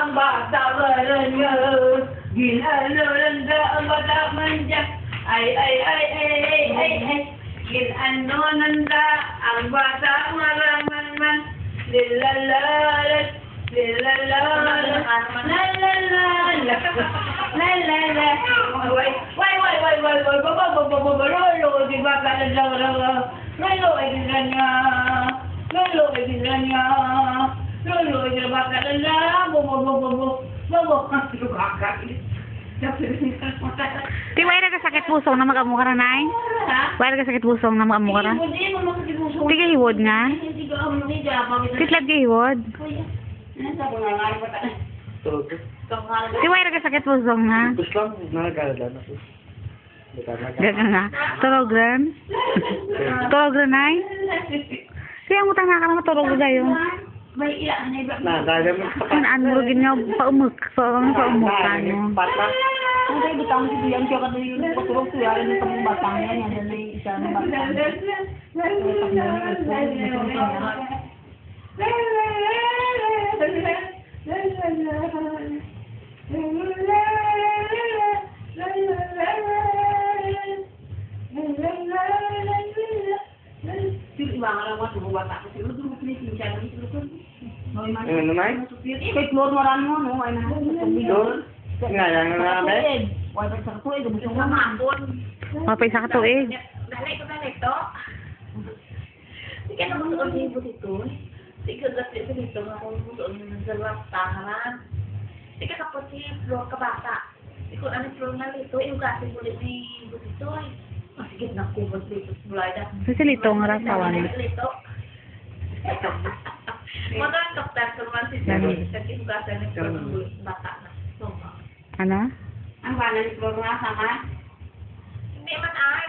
ang bata barangay. Ginalulanda ang bata manja. Ay, ay, ay, ay, ay, ay, ay. Ginano nanda ang bata maraman man. Lilalalat, lilalalat. La la la la. La la la. Wai, wai, wai, wai, wai, wai, ba, ba, ba, ba, ba, ba, lolo, di ba, ka, la, la, la, la. Lolo, ay, di na niya. Lolo, ay, di na Ano ba, ka? Di ba ka sakit puso na mag-amo ka na, Nay? Ha? Wala ka sakit puso na mag-amo ka makikipusong. Di ka hiwod nga? Ang hindi ka hiwod? Di ba ka sakit puso nga? Gaga nga. Tulog rin, Nay? Kaya mo tanga ka na matulog ka yun. May ilan na iba. Nagkalala mo pa Ang ano mo ginaw, paumuk, pa, ano, paumukan mo. Pata. Ang tayo bitang si Duyan siya kada yung patulog siya rin yung pang batang yan yan na yung isa ng batang. Nga lang mga bata ko sila doon pinisin siya ko. Ano naman? Kay Flor maran mo no ay na. Doon? Nga lang na namin. Why ba sa tuig gusto ko mahapon. Mapay sa katuig. Dali ko dali to. Sige na mo sa ulit ito. Sige dati sa dito nga kung gusto mo sa tangan. Sige kapag si Flor ka bata. Ikaw ano Flor na lito, yung kasi ulit ni ay. Masigit na kubos dito sa Florida. Sa silito nga rasawan. Silito. Mga doktor, karuan si Sari, sa kibugasan ng pagkakulit bata na. Ano? Ang wala ni Flor nga sama? Hindi man ay,